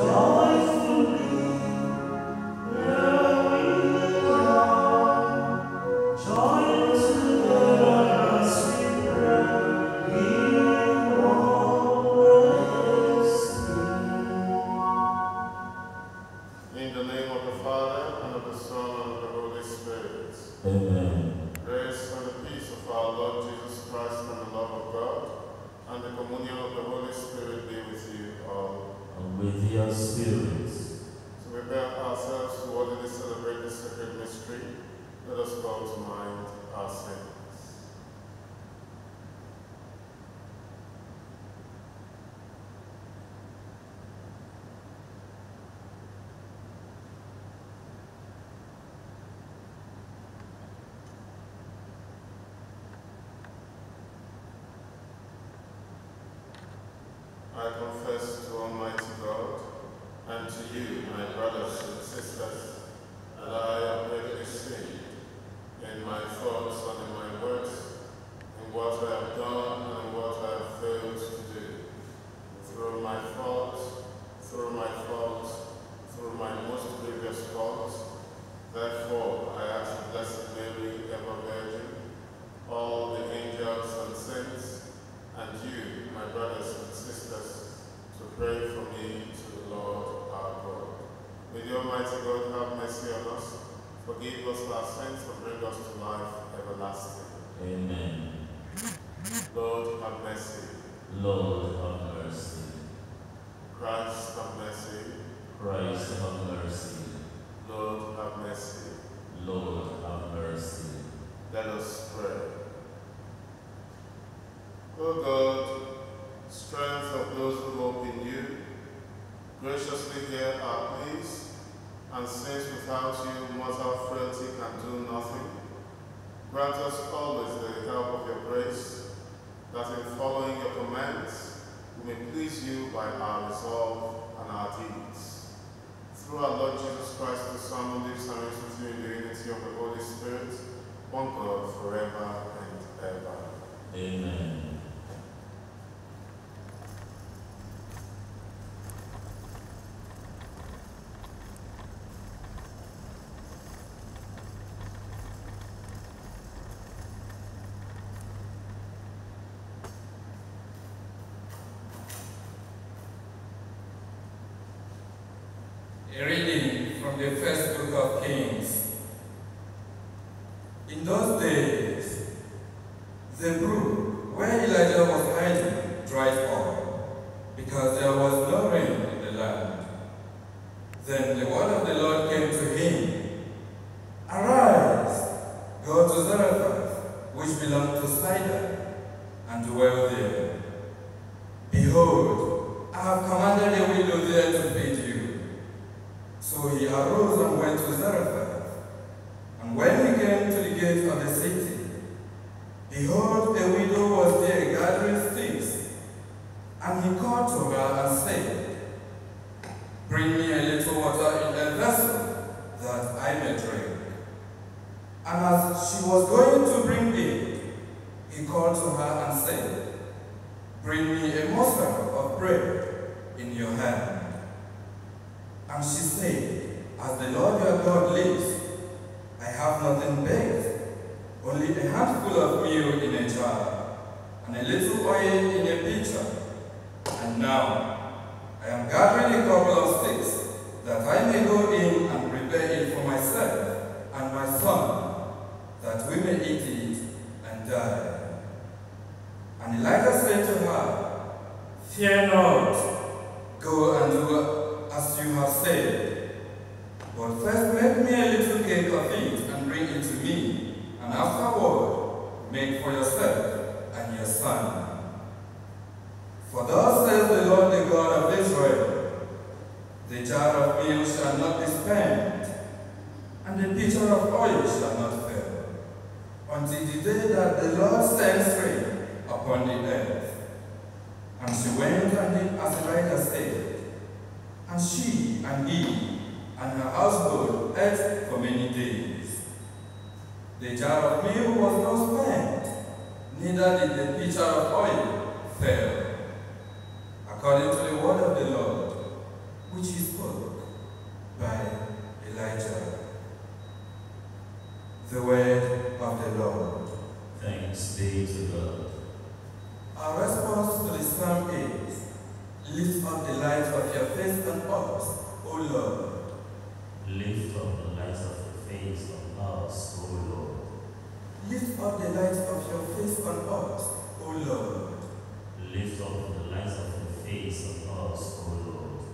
In I confess to Almighty God and to you, my brothers and sisters, that I have greatly sinned in my thoughts and in my words, in what I have done and in what I have failed to do. Through my faults, through my faults, through my most grievous faults. Therefore, I ask the Blessed Mary, ever Virgin, all the angels and saints, and you, my brothers and sisters, to pray for me to the Lord our God. May the Almighty God have mercy on us, forgive us our sins, and bring us to life everlasting. Amen. Lord, have mercy. Lord, have mercy. Christ, have mercy. Christ, have mercy. Lord, have mercy. Lord, have mercy. Let us pray. O God, strength of those who hope in you, graciously hear our pleas, and since without you mortal frailty can do nothing, grant us always the help of your grace, that in following your commands we may please you by our resolve and our deeds. Through our Lord Jesus Christ, the Son, who lives and reigns with you in the unity of the Holy Spirit, one God, forever and ever. Amen. A reading from the first book of Kings. In those days, the brook where Elijah was hiding dried up because there was no rain in the land. Then the word of the Lord came to him Arise, go to Zarephath, which belonged to Sidon, and dwell there. Behold, I have commanded a widow there to feed you. So he arose and went to Zarephath. And when he came to the gate of the city, behold, a widow was there gathering sticks. And he called to her and said, Bring me a little water in a vessel, that I may drink. And as she was going to bring it, he called to her and said, Bring me a morsel of bread in your hand. And she said, As the Lord your God lives, I have nothing baked, only a handful of meal in a jar, and a little oil in a pitcher. And now I am gathering a couple of sticks, that I may go in and prepare it for myself and my son, that we may eat it and die. And Elijah said to her, Fear not, go and do as you have said. But first make me a little cake of it and bring it to me, and afterward make for yourself and your son. For thus says the Lord the God of Israel, the jar of meal shall not be spent, and the pitcher of oil shall not fail, until the day that the Lord sends rain upon the earth. And she went and did as Elijah said, and she and he and her household ate for many days. The jar of meal was not spent, neither did the pitcher of oil fail, according to the word of the Lord, which is spoke by Elijah. The word of the Lord. Thanks be to God. Our response to the psalm is Lift up the light of your face on us, O Lord. Lift up the light of your face on us, O Lord. Lift up the light of your face on us, O Lord. Lift up the light of your face on us, O Lord.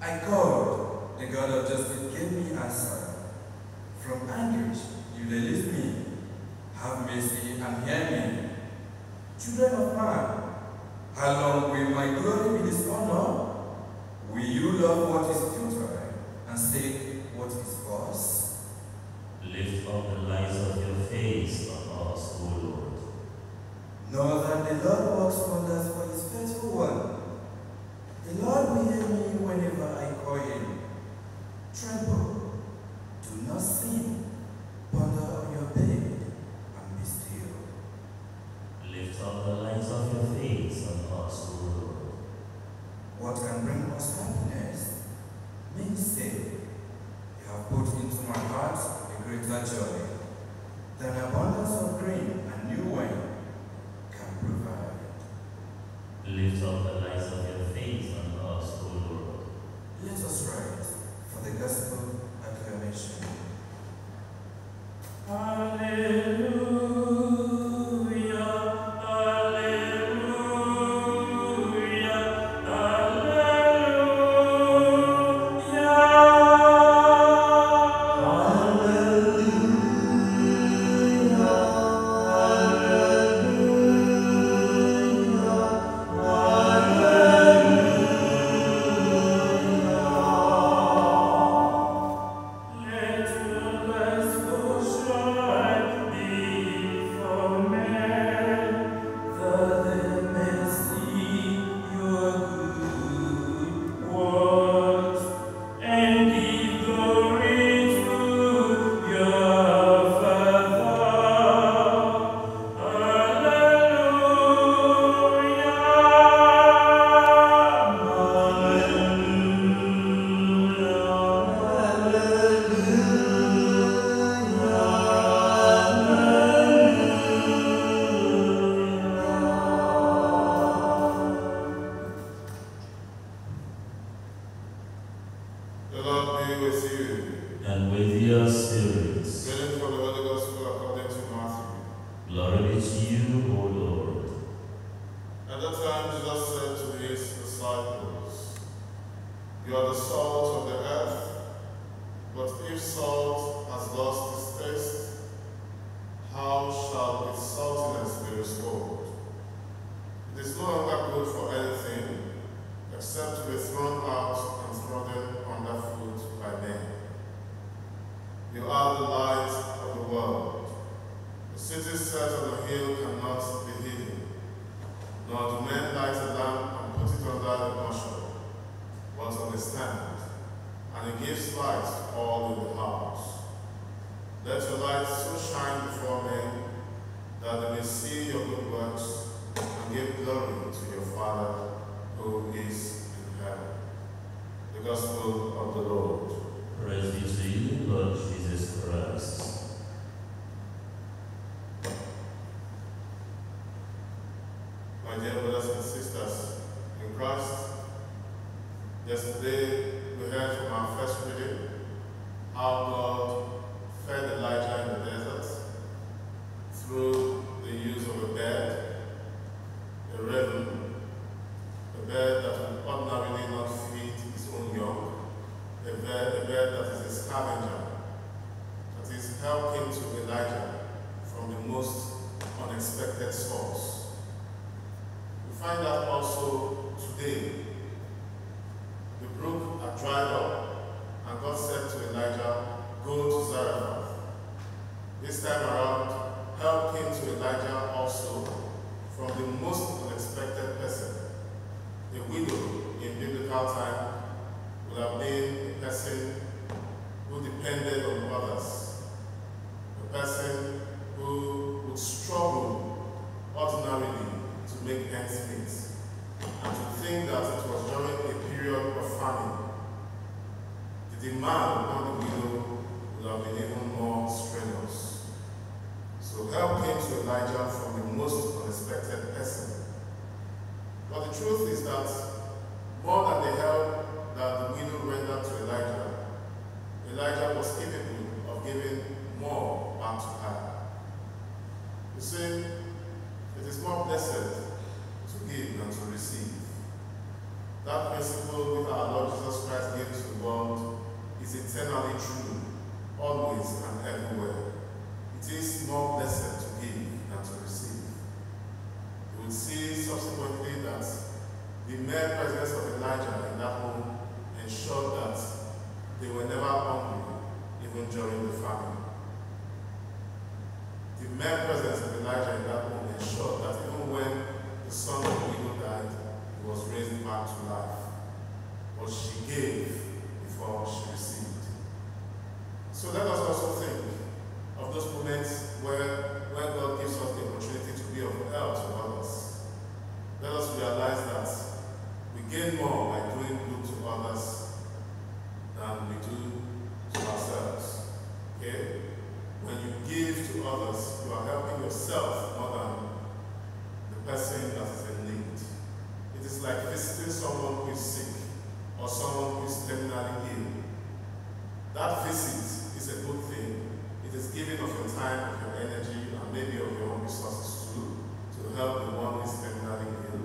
I called, the God of justice gave me answer. From anguish you release me. Have mercy and hear me. Children of man, how long will my glory be dishonored? Will you love what is futile and say what is false? Lift up the light of your face on us, O Lord. Know that the Lord works wonders for his faithful one. The Lord will hear me whenever I call him. Tremble, do not sin, longer good for anything except to be thrown out and trodden underfoot by men. You are the light of the world. The city set on a hill cannot be hidden. Nor do men light a lamp and put it under a bushel, but on a stand, and it gives light to all in the house. Let your light so shine before men that they may see your good works and give glory to your Father who is in heaven. The Gospel of the Lord. Praise be to you, Lord Jesus Christ. My dear brothers and sisters in Christ, yesterday we heard from our first reading how God fed Elijah in Will see subsequently that the mere presence of Elijah in that home ensured that they were never hungry, even during the famine. The mere presence of Elijah in that home ensured that even when the son of the widow died, he was raised back to life. But she gave before she received. So let us also think of those moments where when God gives us the opportunity to be of help to others. Let us realize that we gain more by doing good to others than we do to ourselves. Okay? When you give to others, you are helping yourself more than the person that is in need. It is like visiting someone who is sick or someone who is terminally ill. That visit is a good thing. It is giving of your time, of your energy, and maybe of your own resources too, to help the one who is terminally ill.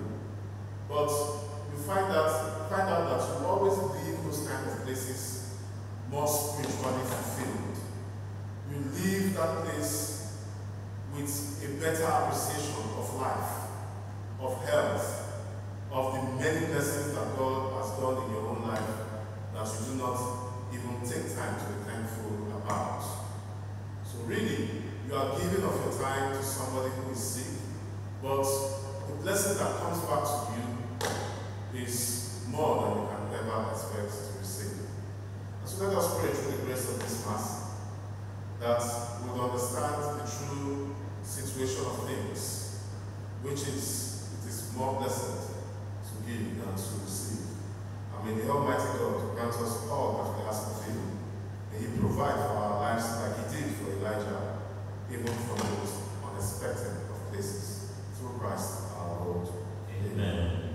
But find that find out that you always leave those kind of places more spiritually fulfilled. You leave that place with a better appreciation of life, of health, of the many blessings that God has done in your own life that you do not even take time to be thankful about. So really, you are giving of your time to somebody who is sick, but the blessing that comes back to you is more than you can ever expect to receive. And so let us pray through the grace of this Mass that we will understand the true situation of things, which is it is more blessed to give than to receive. And may the Almighty God grant us all that we ask of Him. May He provide for our lives like He did for Elijah, even from the most unexpected of places. Through Christ our Lord. Amen. Let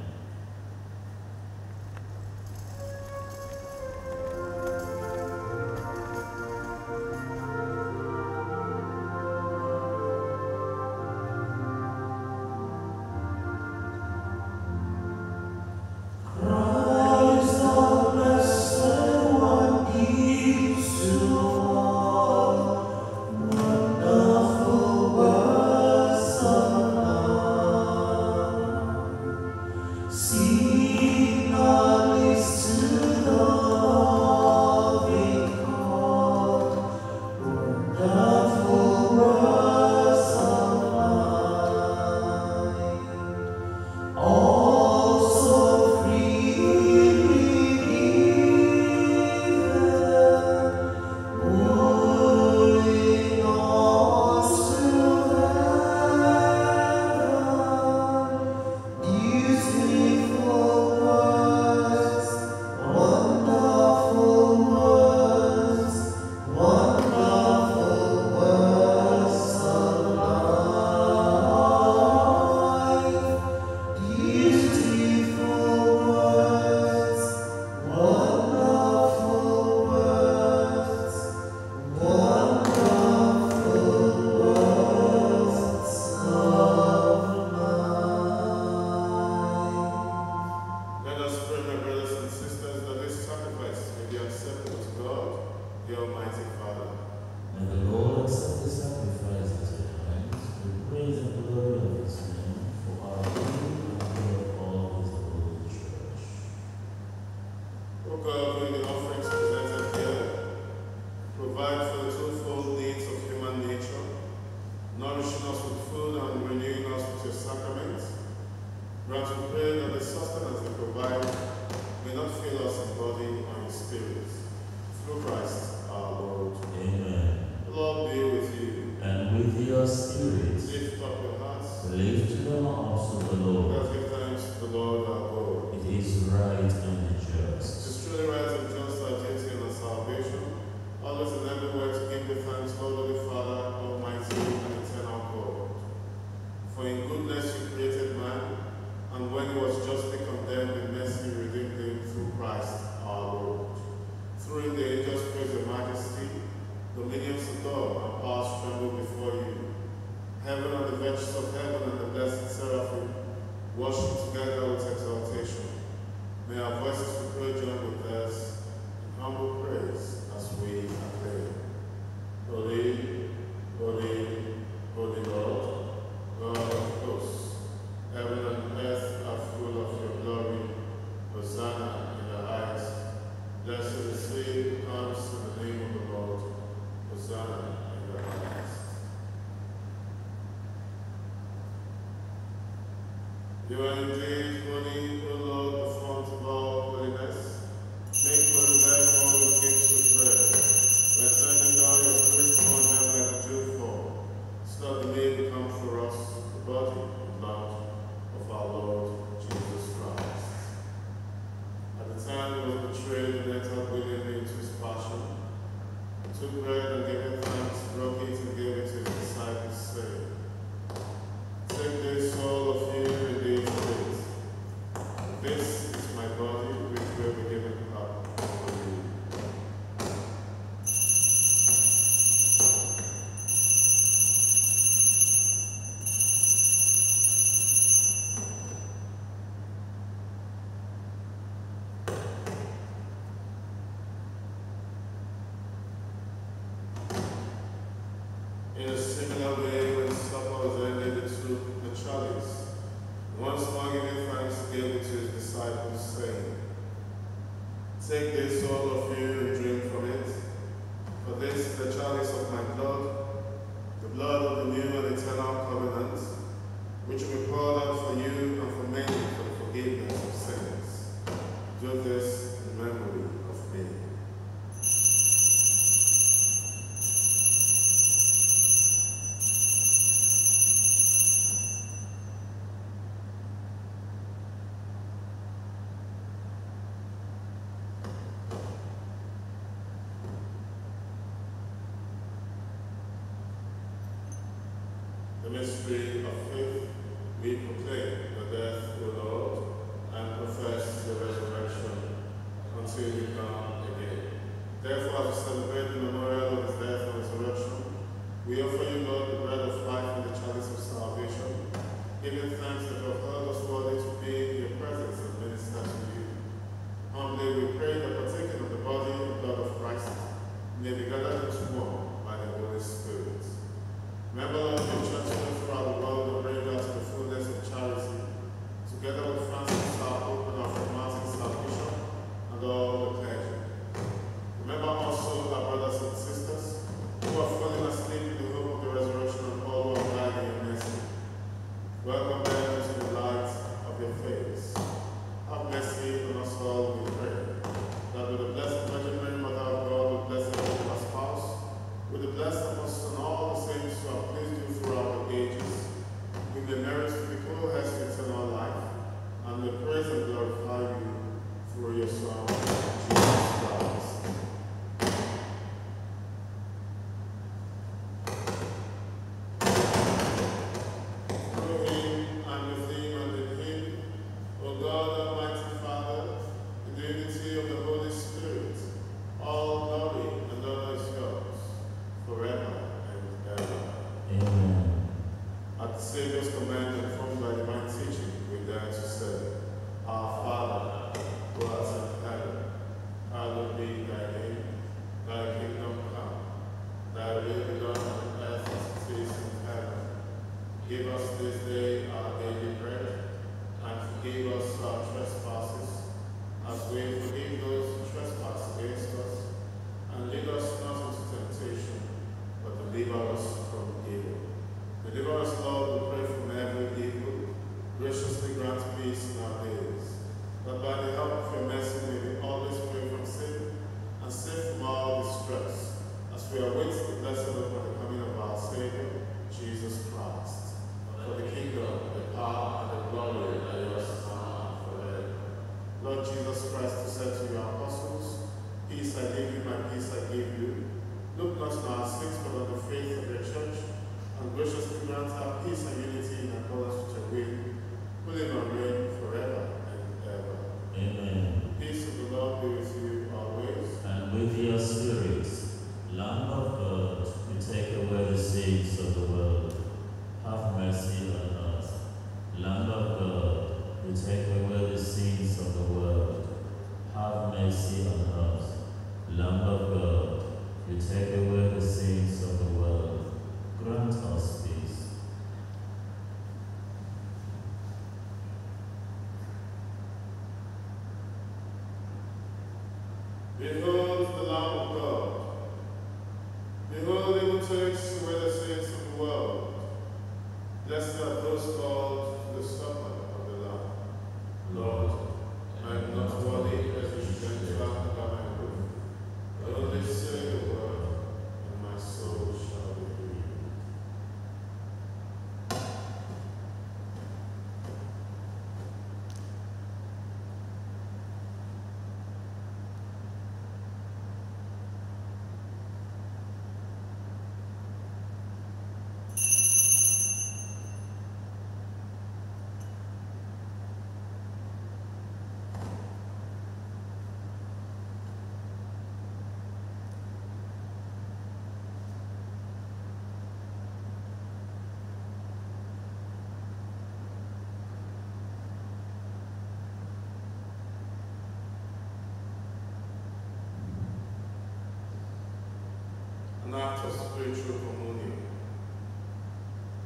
of spiritual communion.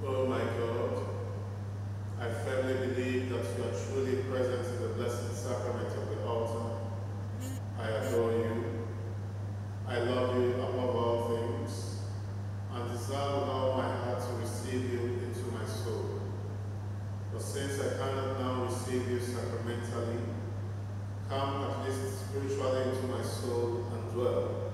Oh my God, I firmly believe that you are truly present in the blessed sacrament of the altar. I adore you. I love you above all things and desire with all my heart to receive you into my soul. But since I cannot now receive you sacramentally, come at least spiritually into my soul and dwell.